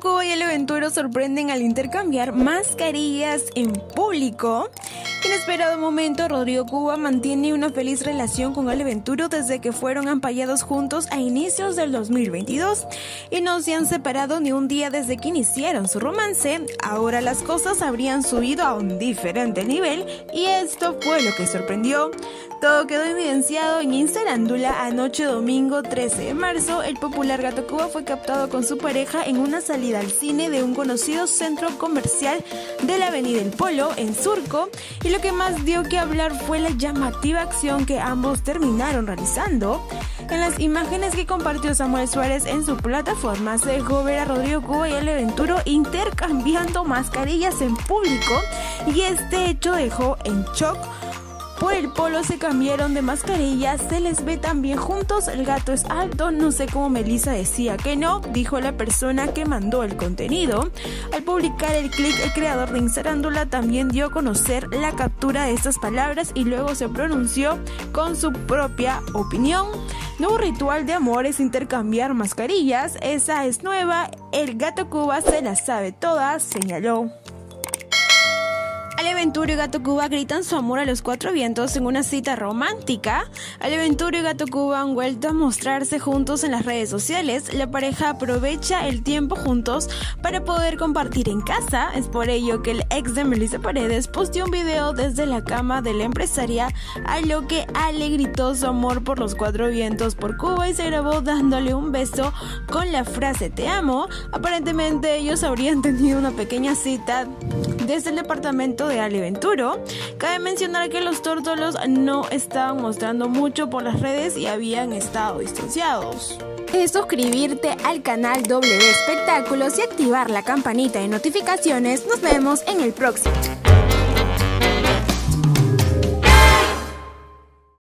Cuba y el Aventuro sorprenden al intercambiar mascarillas en público. Inesperado momento, Rodrigo Cuba mantiene una feliz relación con el Aventuro desde que fueron ampallados juntos a inicios del 2022 y no se han separado ni un día desde que iniciaron su romance. Ahora las cosas habrían subido a un diferente nivel y esto fue lo que sorprendió. Todo quedó evidenciado en Instarándula anoche domingo 13 de marzo. El popular Gato Cuba fue captado con su pareja en una salida al cine de un conocido centro comercial de la Avenida El Polo en Surco y lo que más dio que hablar fue la llamativa acción que ambos terminaron realizando. En las imágenes que compartió Samuel Suárez en su plataforma se dejó ver a Rodrigo Cuba y el Aventuro intercambiando mascarillas en público y este hecho dejó en shock por el polo se cambiaron de mascarilla, se les ve también juntos, el gato es alto, no sé cómo Melissa decía que no, dijo la persona que mandó el contenido. Al publicar el clic, el creador de Instarándula también dio a conocer la captura de estas palabras y luego se pronunció con su propia opinión. Nuevo ritual de amor es intercambiar mascarillas, esa es nueva, el gato Cuba se la sabe todas, señaló. Aleventuro y Gato Cuba gritan su amor a los cuatro vientos en una cita romántica. Aleventuro y Gato Cuba han vuelto a mostrarse juntos en las redes sociales. La pareja aprovecha el tiempo juntos para poder compartir en casa. Es por ello que el ex de Melissa Paredes posteó un video desde la cama de la empresaria a lo que Ale gritó su amor por los cuatro vientos por Cuba y se grabó dándole un beso con la frase te amo. Aparentemente ellos habrían tenido una pequeña cita desde el departamento de Aleventuro. Cabe mencionar que los tórtolos no estaban mostrando mucho por las redes y habían estado distanciados. Es suscribirte al canal W Espectáculos y activar la campanita de notificaciones. Nos vemos en el próximo.